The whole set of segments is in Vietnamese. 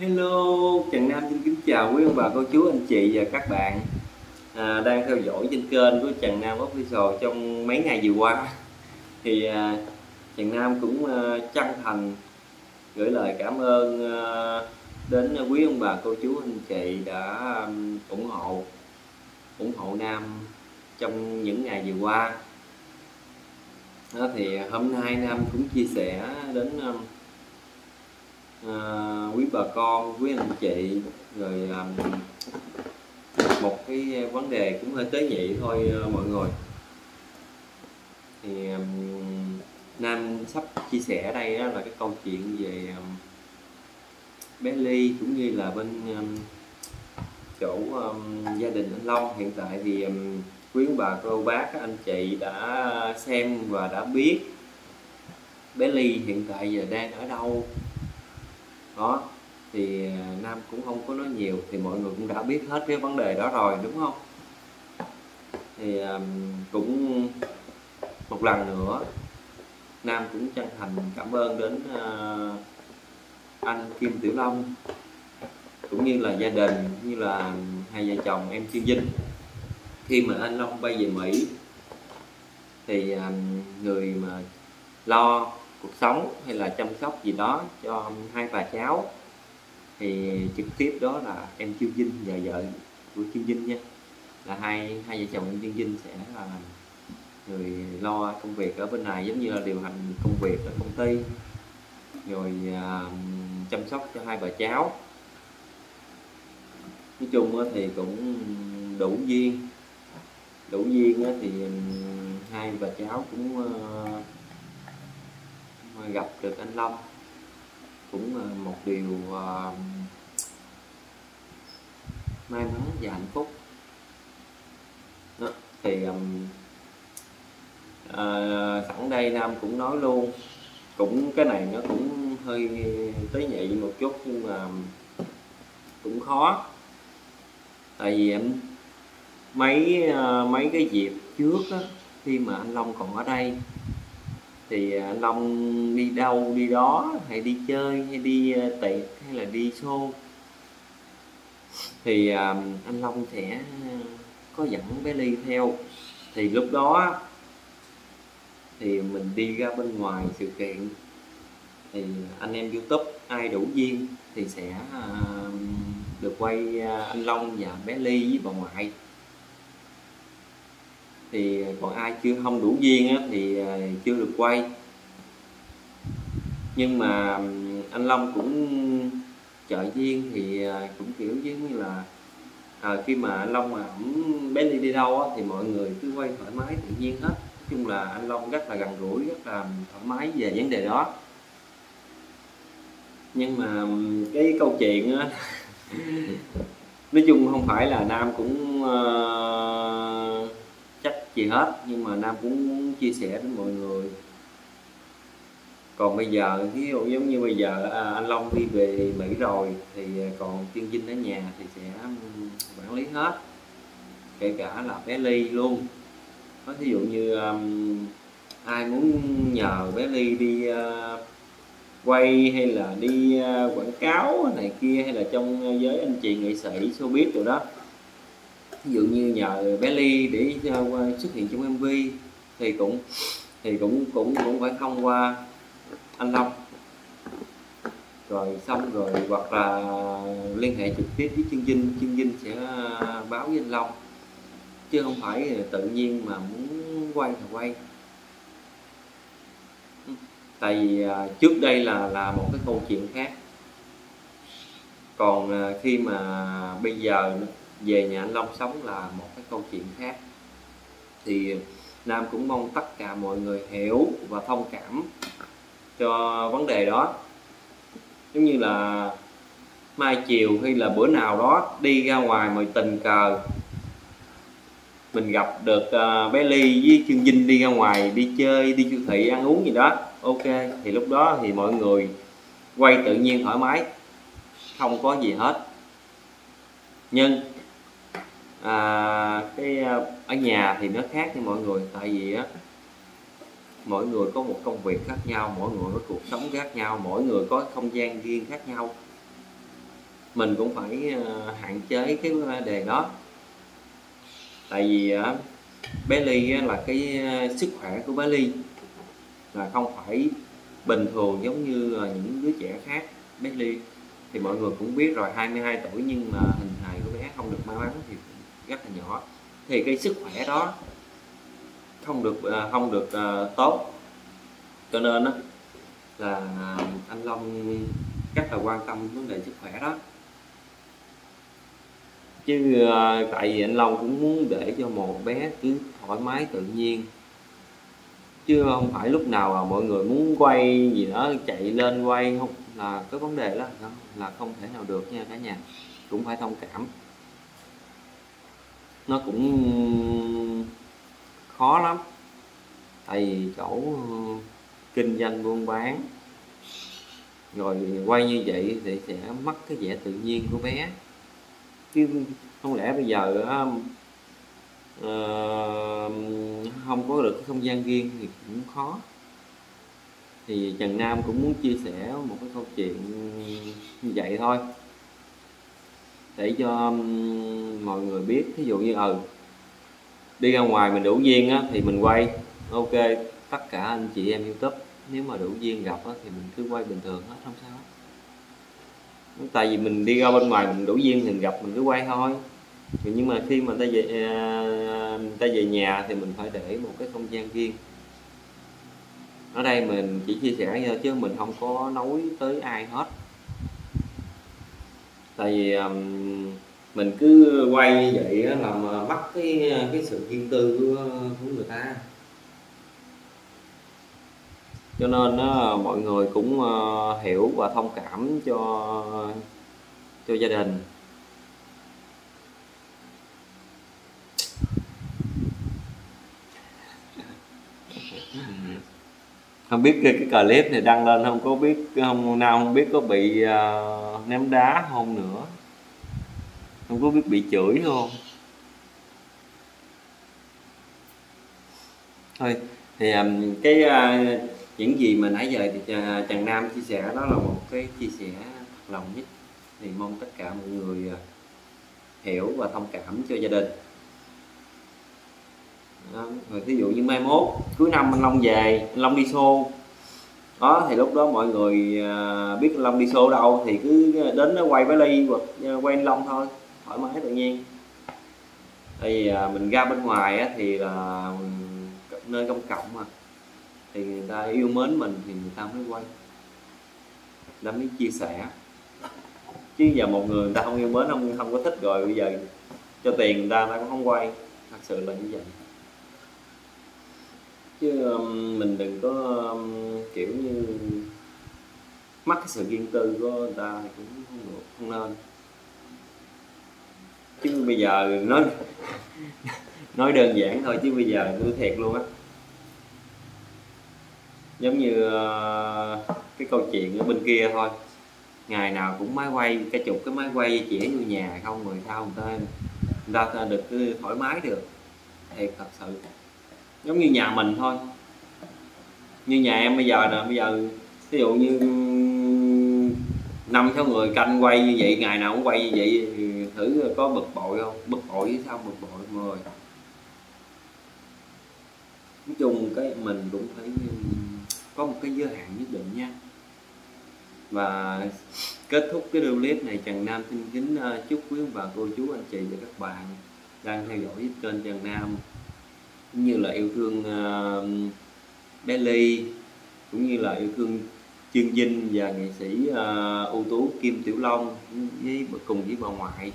Hello, Trần Nam xin kính chào quý ông bà cô chú anh chị và các bạn. À, đang theo dõi trên kênh của Trần Nam Official trong mấy ngày vừa qua. Thì à, Trần Nam cũng à, chân thành gửi lời cảm ơn à, đến quý ông bà cô chú anh chị đã um, ủng hộ ủng hộ Nam trong những ngày vừa qua. Đó, thì hôm nay Nam cũng chia sẻ đến um, uh, quý bà con quý anh chị rồi um, một cái vấn đề cũng hơi tế nhị thôi uh, mọi người. Thì um, Nam sắp chia sẻ ở đây đó là cái câu chuyện về um, bé Ly cũng như là bên um, chỗ um, gia đình anh Long. Hiện tại thì um, quý bà cô bác các anh chị đã xem và đã biết bé Ly hiện tại giờ đang ở đâu đó, thì à, Nam cũng không có nói nhiều, thì mọi người cũng đã biết hết cái vấn đề đó rồi, đúng không? Thì à, cũng một lần nữa, Nam cũng chân thành cảm ơn đến à, anh Kim Tiểu Long, cũng như là gia đình như là hai vợ chồng em Thiên Vinh. Khi mà anh Long bay về Mỹ, thì người mà lo cuộc sống hay là chăm sóc gì đó cho hai bà cháu thì trực tiếp đó là em Chiêu Vinh và vợ của Chiêu Vinh nha. Là hai hai vợ chồng em Chiêu Vinh sẽ là người lo công việc ở bên này giống như là điều hành công việc ở công ty. Rồi à, chăm sóc cho hai bà cháu. Nói chung thì cũng đủ duyên. Đủ duyên thì ừ, hai bà cháu cũng uh, gặp được anh Long cũng một điều uh, may mắn và hạnh phúc. Đó, thì um, uh, sẵn đây Nam cũng nói luôn cũng cái này nó cũng hơi tế nhị một chút nhưng mà cũng khó. Tại vì em mấy ờ, mấy cái dịp trước á, khi mà anh Long còn ở đây thì anh Long đi đâu, đi đó, hay đi chơi, hay đi à, tiệc, hay là đi show? Thì à, anh Long sẽ có dẫn bé Ly theo. Thì lúc đó thì mình đi ra bên ngoài sự kiện. Thì anh em YouTube, ai đủ duyên thì sẽ được quay anh Long và bé Ly với bà ngoại thì còn ai chưa không đủ duyên á, thì à, chưa được quay. Nhưng mà anh Long cũng trợ duyên thì à, cũng kiểu giống như là à, khi mà anh Long mà ổng bé đi đi đâu á, thì mọi người cứ quay thoải mái tự nhiên hết. Nói chung là anh Long rất là gần gũi rất là thoải mái về vấn đề đó. Nhưng mà cái câu chuyện á nói chung không phải là Nam cũng uh, gì hết nhưng mà Nam cũng muốn chia sẻ với mọi người. Còn bây giờ ví dụ giống như bây giờ à, anh Long đi về Mỹ rồi thì à, còn Tiên Vinh ở nhà thì sẽ quản lý hết. Kể cả là bé Ly luôn. Có ví dụ như um, ai muốn nhờ bé Ly đi uh, quay hay là đi uh, quảng cáo này kia hay là trong giới anh chị nghệ sĩ showbiz rồi đó ví dụ như nhờ bé Ly để ờ, xuất hiện trong MV thì cũng thì cũng cũng cũng phải thông qua anh Long. Rồi xong rồi hoặc là liên hệ trực tiếp với chương Dinh, chương Dinh sẽ ờ, báo với anh Long. Chứ không phải tự nhiên mà muốn quay thì quay. Tại vì ờ, trước đây là là một cái câu chuyện khác. Còn khi mà bây giờ về nhà anh Long sống là một cái câu chuyện khác. Thì Nam cũng mong tất cả mọi người hiểu và thông cảm cho vấn đề đó. Giống như là mai chiều hay là bữa nào đó đi ra ngoài mà tình cờ mình gặp được uh, bé Ly với Trương Vinh đi ra ngoài đi chơi đi siêu thị ăn uống gì đó ok thì lúc đó thì mọi người quay tự nhiên thoải mái không có gì hết. Nhưng à, cái à, ở nhà thì nó khác với mọi người tại vì á mỗi người có một công việc khác nhau mỗi người có cuộc sống khác nhau mỗi người có không gian riêng khác nhau. Mình cũng phải à, hạn chế cái vấn đề đó. Tại vì á bé ly là cái à, sức khỏe của bé ly là không phải bình thường giống như những đứa trẻ khác bé ly. Thì mọi người cũng biết rồi 22 tuổi nhưng mà hình hài của bé không được may mắn thì rất là nhỏ. Thì cái sức khỏe đó không được à, không được uh, tốt. Cho nên đó, là anh Long rất là quan tâm vấn đề sức khỏe đó. Chứ uh, tại vì anh Long cũng muốn để cho một bé cứ thoải mái tự nhiên. Chứ không phải lúc nào mà mọi người muốn quay gì đó chạy lên quay không là cái vấn đề đó là không thể nào được nha cả nhà. Cũng phải thông cảm nó cũng khó lắm. Tại vì chỗ ờ, kinh doanh buôn bán rồi quay như vậy thì sẽ mất cái vẻ tự nhiên của bé. Chứ không lẽ bây giờ uh, không có được cái không gian riêng thì cũng khó. Thì Trần Nam cũng muốn chia sẻ một cái câu chuyện như vậy thôi để cho mọi người biết. Ví dụ như ừ đi ra ngoài mình đủ duyên á, thì mình quay. Ok tất cả anh chị em youtube nếu mà đủ duyên gặp á, thì mình cứ quay bình thường hết không sao hết. Tại vì mình đi ra bên ngoài mình đủ duyên thì mình gặp mình cứ quay thôi. Nhưng mà khi mà ta về à, ta về nhà thì mình phải để một cái không gian riêng. Ở đây mình chỉ chia sẻ thôi chứ mình không có nói tới ai hết tại vì um, mình cứ quay như vậy làm mất cái cái sự riêng tư của, của người ta. Cho nên đó, mọi người cũng uh, hiểu và thông cảm cho cho gia đình. Không biết cái, cái clip này đăng lên không? Có biết không nào không biết có bị uh, ném đá không nữa? Không có biết bị chửi không? Thôi thì um, cái uh, những gì mà nãy giờ thì ờ, chàng Nam chia sẻ đó là một cái chia sẻ thật lòng nhất. Thì mong tất cả mọi người uh, hiểu và thông cảm cho gia đình đó. rồi ví dụ như mai mốt cuối năm anh Long về anh Long đi xô đó thì lúc đó mọi người à, biết anh Long đi xô đâu thì cứ đến nó quay với ly hoặc à, quay anh Long thôi thoải mái tự nhiên. Tại vì à, mình ra bên ngoài á, thì là nơi công cộng mà. Thì người ta yêu mến mình thì người ta mới quay. Người ta mới chia sẻ. Chứ giờ một người người ta không yêu mến không không có thích rồi bây giờ cho tiền người ta người ta cũng không quay. Thật sự là như vậy chứ um, mình đừng có um, kiểu như mắc cái sự riêng tư của người ta thì cũng không được không nên. Chứ bây giờ nói nói đơn giản thôi chứ bây giờ tôi thiệt luôn á. Giống như uh, cái câu chuyện ở bên kia thôi. Ngày nào cũng máy quay cái chục cái máy quay chỉ vô nhà không người sao người ta người ta được thoải mái được. Thiệt thật sự giống như nhà mình thôi. Như nhà em bây giờ nè, bây giờ ví dụ như ừ, năm sáu người canh quay như vậy, ngày nào cũng quay như vậy thì thử có bực bội không? Bực bội với sao bực bội, mọi người? Nói chung cái mình cũng phải ừ, có một cái giới hạn nhất định nha. Và kết thúc cái video clip này, Trần Nam xin kính ờ, chúc quý ông bà, cô chú, anh chị và các bạn đang theo dõi kênh Trần Nam cũng như là yêu thương um, uh, bé Ly cũng như là yêu thương Trương Vinh và nghệ sĩ uh, ưu tú Kim Tiểu Long với cùng với bà ngoại.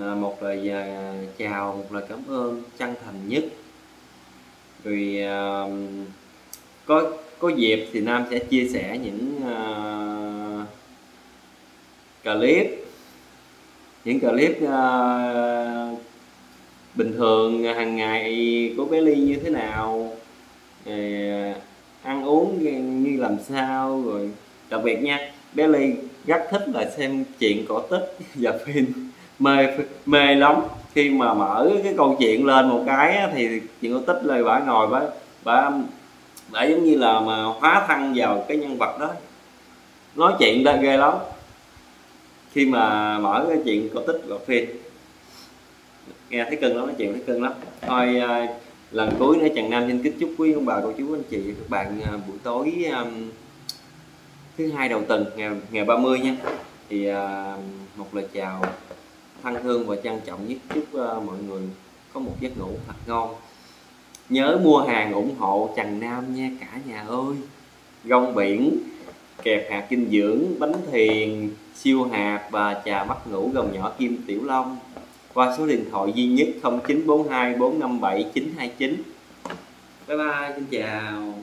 À, một lời uh, chào một lời cảm ơn chân thành nhất. Rồi uh, có có dịp thì Nam sẽ chia sẻ những uh, clip những clip uh, bình thường à, hàng ngày của bé Ly như thế nào? Rồi ăn uống như làm sao? Rồi, đặc biệt nha, bé Ly rất thích là xem chuyện cổ tích và phim. Mê mê lắm. Khi mà mở cái câu chuyện lên một cái thì chuyện cổ tích là bà ngồi bà bà bả giống như là mà hóa thân vào cái nhân vật đó. Nói chuyện ra ghê lắm. Khi mà mở cái chuyện cổ tích và phim nghe thấy cưng lắm nói chuyện thấy cưng lắm. Thôi à, lần cuối nữa trần nam xin kính chúc quý ông bà cô chú anh chị và các bạn à, buổi tối um, thứ hai đầu tuần ngày ngày 30 nha. Thì uh, một lời chào thân thương và trân trọng nhất chúc uh, mọi người có một giấc ngủ thật ngon. Nhớ mua hàng ủng hộ Trần Nam nha cả nhà ơi. Rong biển kẹp hạt dinh dưỡng bánh thiền siêu hạt và trà mắt ngủ gồng nhỏ kim tiểu long qua số điện thoại duy nhất 0942 457 929 bye bye xin chào.